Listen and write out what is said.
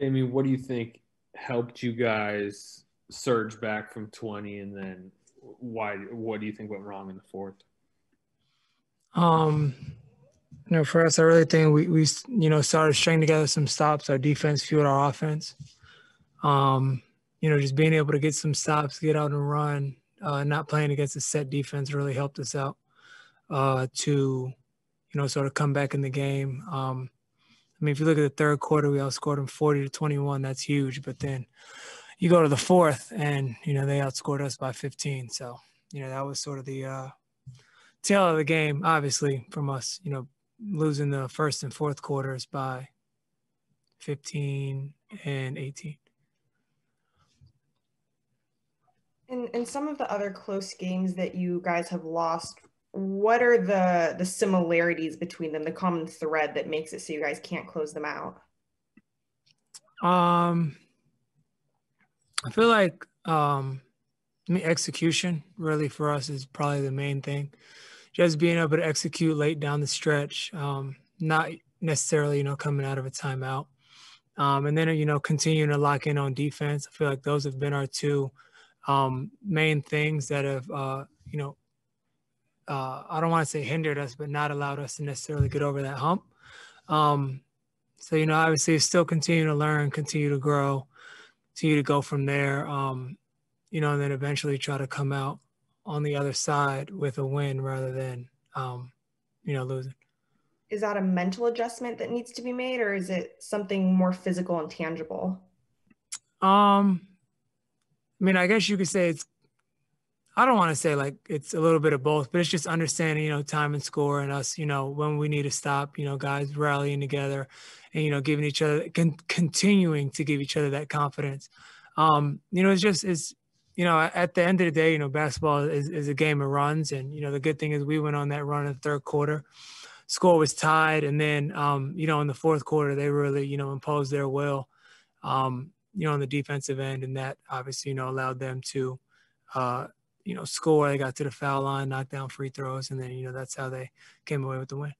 Amy, what do you think helped you guys surge back from 20 and then why what do you think went wrong in the fourth? Um you know, for us, I really think we, we you know, started stringing together some stops. Our defense fueled our offense. Um, you know, just being able to get some stops, get out and run, uh, not playing against a set defense really helped us out uh, to, you know, sort of come back in the game. Um, I mean, if you look at the third quarter, we outscored them 40 to 21. That's huge. But then you go to the fourth, and you know they outscored us by 15. So you know that was sort of the uh, tale of the game, obviously, from us. You know, losing the first and fourth quarters by 15 and 18. In, in some of the other close games that you guys have lost, what are the the similarities between them, the common thread that makes it so you guys can't close them out? Um, I feel like um, I mean execution really for us is probably the main thing. Just being able to execute late down the stretch, um, not necessarily you know coming out of a timeout, um, and then you know continuing to lock in on defense. I feel like those have been our two um, main things that have uh, you know uh, I don't want to say hindered us, but not allowed us to necessarily get over that hump. Um, so you know, obviously, still continue to learn, continue to grow continue to go from there. Um, you know, and then eventually try to come out on the other side with a win rather than, um, you know, losing. Is that a mental adjustment that needs to be made, or is it something more physical and tangible? Um, I mean, I guess you could say it's. I don't want to say like it's a little bit of both, but it's just understanding, you know, time and score and us, you know, when we need to stop, you know, guys rallying together and you know giving each other con- continuing to give each other that confidence um, you know it's just it's you know at the end of the day you know basketball is, is a game of runs and you know the good thing is we went on that run in the third quarter score was tied and then um, you know in the fourth quarter they really you know imposed their will um, you know on the defensive end and that obviously you know allowed them to uh, you know score they got to the foul line knock down free throws and then you know that's how they came away with the win